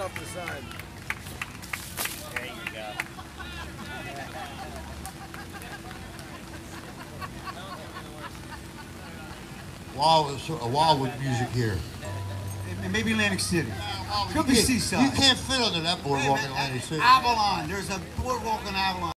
off the side. There you go. Wild, a Wildwood music here. Maybe Atlantic City. You Could be can't- Seaside. You can't fit under that boardwalk in Atlantic City. Avalon. There's a boardwalk in Avalon.